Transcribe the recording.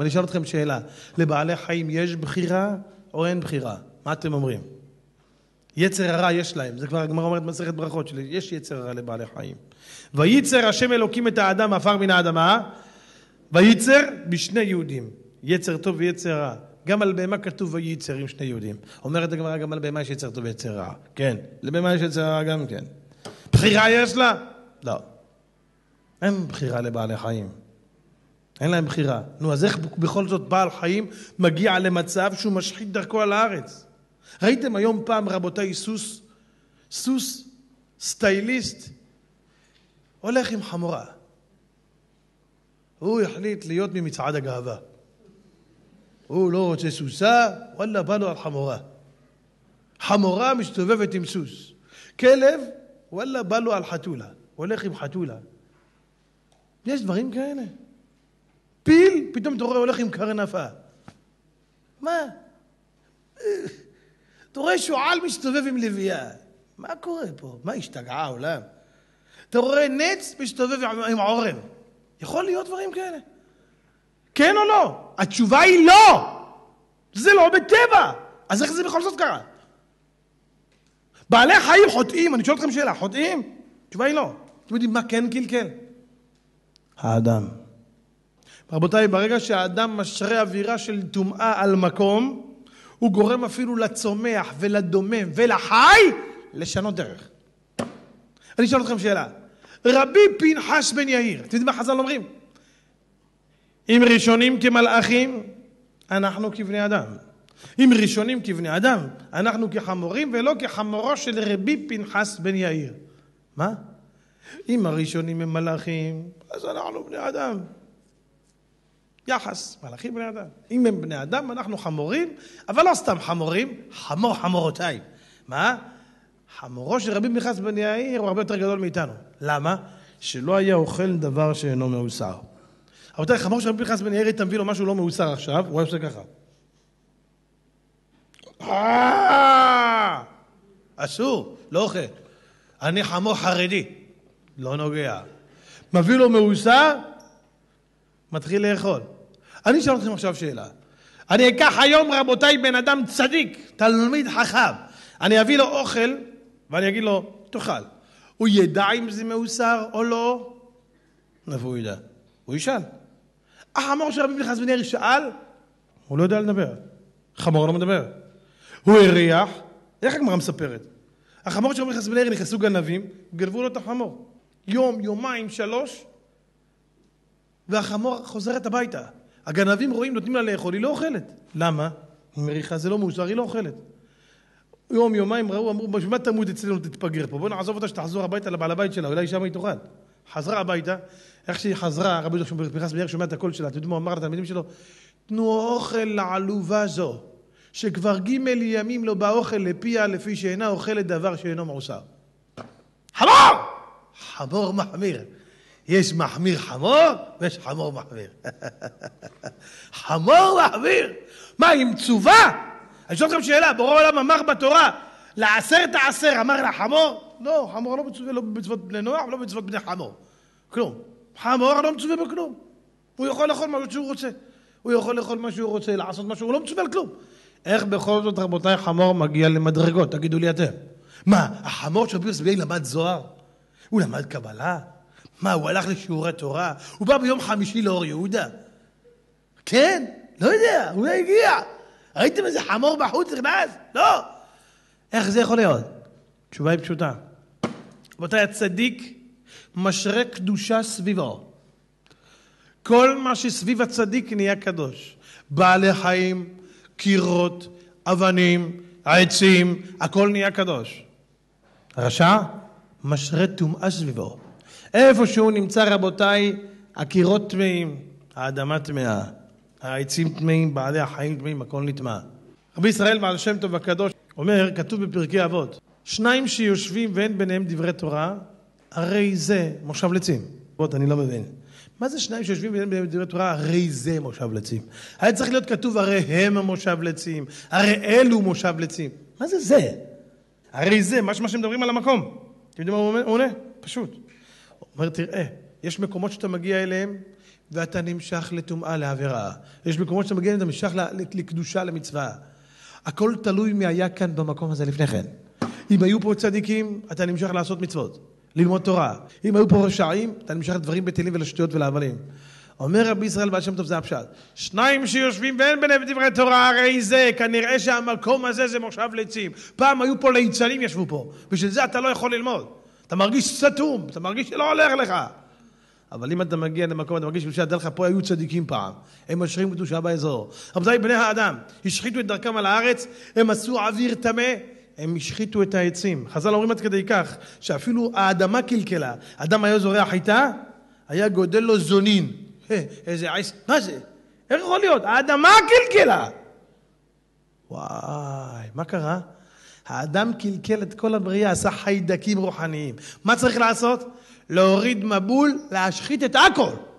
אני אשאל אתכם שאלה, לבעלי חיים יש בחירה או אין בחירה? מה אתם אומרים? יצר הרע יש להם, זה כבר הגמרא אומרת במסכת ברכות שלי, יש יצר הרע לבעלי חיים. וייצר השם אלוקים את האדם עפר מן האדמה, וייצר בשני יהודים, יצר טוב ויצר רע. גם על בהמה כתוב וייצר עם שני יהודים. אומרת הגמרא גם על בהמה יש יצר טוב ויצר רע. כן, לבהמה יש יצר רע גם כן. בחירה יש לה? לא. אין בחירה לבעלי חיים. אין להם בחירה. נו, אז איך בכל זאת בעל חיים מגיע למצב שהוא משחית דרכו על הארץ? ראיתם היום פעם, רבותיי, סוס, סוס סטייליסט, הולך עם חמורה. הוא החליט להיות ממצעד הגאווה. הוא לא רוצה סוסה, וואלה, בא לו על חמורה. חמורה מסתובבת עם סוס. כלב, וואלה, בא לו על חתולה. הולך עם חתולה. יש דברים כאלה. פיל, פתאום אתה רואה הולך עם קרנפה. מה? אתה רואה שועל מסתובב עם לוויה. מה קורה פה? מה השתגעה העולם? אתה רואה נץ מסתובב עם עורב. יכול להיות דברים כאלה? כן או לא? התשובה היא לא! זה לא בטבע! אז איך זה בכל זאת קרה? בעלי חיים חוטאים, אני שואל אתכם שאלה, חוטאים? התשובה היא לא. אתם יודעים מה כן קלקל? האדם. רבותיי, ברגע שהאדם משרה אווירה של טומאה על מקום, הוא גורם אפילו לצומח ולדומם ולחי לשנות דרך. אני אשאל אתכם שאלה. רבי פנחס בן יאיר, אתם יודעים מה חז"ל אומרים? אם ראשונים כמלאכים, אנחנו כבני אדם. אם ראשונים כבני אדם, אנחנו כחמורים ולא כחמורו של רבי פנחס בן יאיר. מה? אם הראשונים הם מלאכים, אז אנחנו בני אדם. יחס, מלאכים בני אדם. אם הם בני אדם, אנחנו חמורים, אבל לא סתם חמורים, חמור חמורותיי. מה? חמורו של רבי פנחס בן יאיר הוא הרבה יותר גדול מאיתנו. למה? שלא היה אוכל דבר שאינו מאוסר. רבותיי, חמור של רבי פנחס בן יאיר, אתה מביא לו משהו לא מאוסר עכשיו, הוא היה עושה ככה. אסור, לא אוכל. אני חמור חרדי, לא נוגע. מביא לו מאוסר, מתחיל לאכול. אני אשאל אתכם עכשיו שאלה. אני אקח היום, רבותיי, בן אדם צדיק, תלמיד חכם. אני אביא לו אוכל, ואני אגיד לו, תאכל. הוא ידע אם זה מאוסר או לא? איפה הוא ידע? הוא ישאל. החמור של רבי פנחס בן יאיר שאל, הוא לא יודע לדבר. חמור לא מדבר. הוא הריח, איך הגמרא מספרת? החמור של רבי פנחס בן יאיר נכנסו גנבים, גנבו לו את החמור. יום, יומיים, שלוש, והחמור חוזרת הביתה. הגנבים רואים, נותנים לה לאכול, היא לא אוכלת. למה? היא מריחה, זה לא מאושר, היא לא אוכלת. יום, יומיים ראו, אמרו, בשביל מה תמות אצלנו, תתפגר פה? בוא נעזוב אותה שתחזור הביתה לבעל הבית שלה, אולי שם היא תאכל. חזרה הביתה, איך שהיא חזרה, רבי יהודה פנחס בן שומע את הקול שלה, אתם יודעים מה הוא אמר לתלמידים שלו? תנו אוכל לעלובה זו, שכבר ג' ימים לא בא אוכל לפיה לפי שאינה אוכלת דבר שאינו מעוסר. חמור! חמור מחמיר. יש מחמיר חמור ויש חמור מחמיר. חמור מחמיר. מה, עם צובה? אני שואל אתכם שאלה, בורא עולם אמר בתורה, לעשרת העשר אמר לחמור? לא, חמור לא מצווה לא במצוות בני נוח ולא במצוות בני חמור. כלום. חמור לא מצווה בכלום. הוא יכול לאכול מה שהוא רוצה. הוא יכול לאכול מה שהוא רוצה, לעשות משהו, הוא לא מצווה על כלום. איך בכל זאת, רבותיי, חמור מגיע למדרגות? תגידו לי אתם. מה, החמור של רבי יוסף למד זוהר? הוא למד קבלה? מה, הוא הלך לשיעורי תורה? הוא בא ביום חמישי לאור יהודה? כן? לא יודע, הוא לא הגיע. ראיתם איזה חמור בחוץ נכנס? לא. איך זה יכול להיות? התשובה היא פשוטה. רבותיי, הצדיק משרה קדושה סביבו. כל מה שסביב הצדיק נהיה קדוש. בעלי חיים, קירות, אבנים, עצים, הכל נהיה קדוש. רשע משרה טומאה סביבו. איפה שהוא נמצא, רבותיי, הקירות טמאים, האדמה טמאה, העצים טמאים, בעלי החיים טמאים, הכל נטמא. רבי ישראל בעל שם טוב הקדוש אומר, כתוב בפרקי אבות, שניים שיושבים ואין ביניהם דברי תורה, הרי זה מושב לצים. בוא, אני לא מבין. מה זה שניים שיושבים ואין ביניהם דברי תורה, הרי זה מושב לצים? היה צריך להיות כתוב, הרי הם המושב לצים, הרי אלו מושב לצים. מה זה זה? הרי זה, מה שמדברים על המקום. אתם יודעים מה הוא עונה? פשוט. אומר, תראה, יש מקומות שאתה מגיע אליהם, ואתה נמשך לטומאה לעבירה. יש מקומות שאתה מגיע, אתה נמשך לקדושה, למצווה. הכל תלוי מי היה כאן במקום הזה לפני כן. אם היו פה צדיקים, אתה נמשך לעשות מצוות, ללמוד תורה. אם היו פה רשעים, אתה נמשך לדברים בטלים ולשטויות ולהבלים. אומר רבי ישראל בעל שם טוב זה הפשט. שניים שיושבים ואין ביניהם דברי תורה, הרי זה, כנראה שהמקום הזה זה מושב ליצים. פעם היו פה ליצנים ישבו פה, בשביל זה אתה לא יכול ללמוד. אתה מרגיש סתום, אתה מרגיש שלא הולך לך. אבל אם אתה מגיע למקום, אתה מרגיש בשביל לך, פה היו צדיקים פעם, הם משרים קדושה באזור. רבותיי, בני האדם, השחיתו את דרכם על הארץ, הם עשו אוויר טמא, הם השחיתו את העצים. חז"ל אומרים עד כדי כך, שאפילו האדמה קלקלה. אדם היה זורע חיטה, היה גודל לו זונין. איזה עץ, מה זה? איך יכול להיות? האדמה קלקלה. וואי, מה קרה? האדם קלקל את כל הבריאה, עשה חיידקים רוחניים. מה צריך לעשות? להוריד מבול, להשחית את הכל.